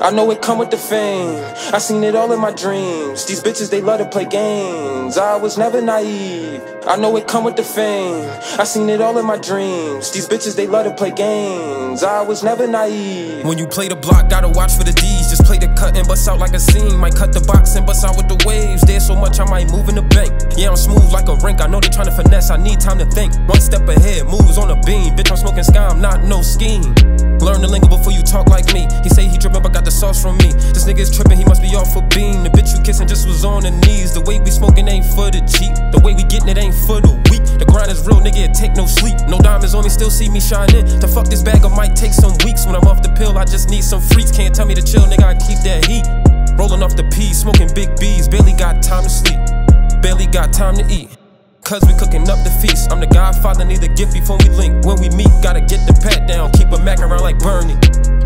I know it come with the fame. I seen it all in my dreams. These bitches, they love to play games. I was never naive. I know it come with the fame. I seen it all in my dreams. These bitches, they love to play games. I was never naive. When you play the block, gotta watch for the D's. Just play the cut and bust out like a scene. Might cut the box and bust out with the waves. There's so much I might move in the bank. Yeah, I'm smooth like a rink. I know they tryna finesse. I need time to think. One step ahead, moves on a beam. Bitch, I'm smoking sky. I'm not no scheme. Learn the lingo before you talk like me. He say he drippin', but got the sauce from me. This nigga tripping, he must be off for bean. The bitch you kissin' just was on the knees. The way we smoking ain't for the cheap. The way we gettin' it ain't for the weak. The grind is real, nigga, it take no sleep. No diamonds on me, still see me shining. To fuck this bag, I might take some weeks. When I'm off the pill, I just need some freaks. Can't tell me to chill, nigga, I keep that heat. Rollin' off the peas, smoking big B's. Barely got time to sleep, barely got time to eat. Cause we cooking up the feast. I'm the godfather, need a gift before we link. When we meet, gotta get the pat down. Keep a Mac around like Bernie.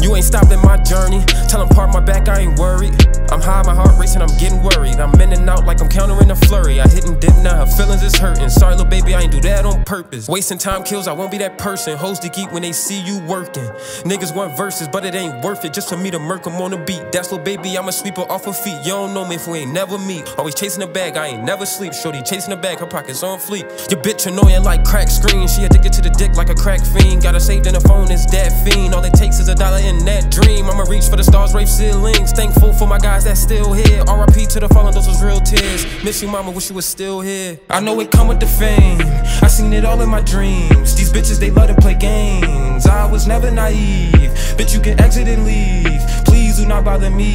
You ain't stopping my journey. Tell him my back, I ain't worried. I'm high, my heart racing, I'm getting worried. I'm in and out like I'm countering a flurry. I hit and dip now, her feelings is hurting. Sorry, little baby, I ain't do that on purpose. Wasting time kills, I won't be that person. Hoes to geek when they see you working. Niggas want verses, but it ain't worth it just for me to murk 'em on the beat. That's little baby, I'm a sweeper off her feet. You don't know me if we ain't never meet. Always chasing the bag, I ain't never sleep. Shorty chasing the bag, her pockets on fleek. Your bitch annoying like crack screen. She addicted to the dick like a crack fiend. Got her saved in the phone, it's that fiend. All it takes is a dollar in that dream. I'ma reach for the stars, rave ceilings. Thankful for my guys that's still here. RIP to the fallen, those was real tears. Miss you, mama, wish you was still here. I know it come with the fame. I seen it all in my dreams. These bitches, they love to play games. I was never naive. Bitch, you can exit and leave. Please do not bother me.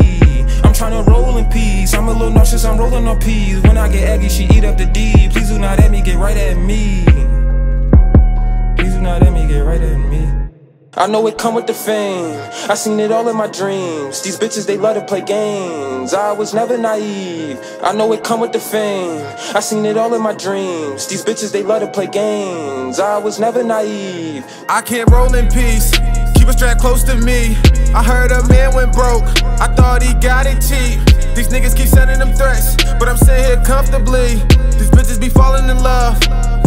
I'm tryna roll in peace. I'm a little nauseous, I'm rolling on peas. When I get eggy, she eat up the D. Please do not at me, I know it come with the fame. I seen it all in my dreams. These bitches, they love to play games. I was never naive. I know it come with the fame. I seen it all in my dreams. These bitches, they love to play games. I was never naive. I can't roll in peace. Keep a strap close to me. I heard a man went broke. I thought he got it cheap. These niggas keep sending them threats, but I'm sitting here comfortably. These bitches be falling in love.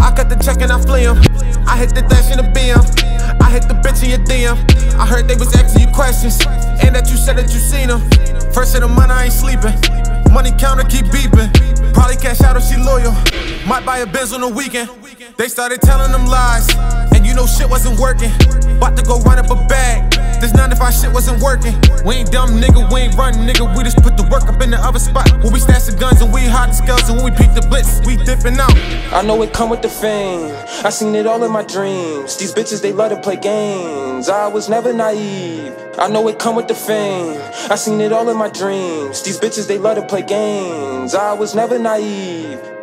I cut the check and I flee 'em. I hit the dash in the BM. I hit the bitch in your DM. I heard they was asking you questions, and that you said that you seen them. First of the month, I ain't sleeping. Money counter keep beeping. Probably cash out if she loyal. Might buy a Benz on the weekend. They started telling them lies, and you know shit wasn't working. About to go run up a bag. This 9 to 5 shit wasn't working. We ain't dumb, nigga, we ain't running, nigga. We just put the work up in the other spot. When we stash the guns and we hide the skulls, and when we peek the blitz, we dipping out. I know it come with the fame. I seen it all in my dreams. These bitches, they love to play games. I was never naive. I know it come with the fame. I seen it all in my dreams. These bitches, they love to play games. I was never naive.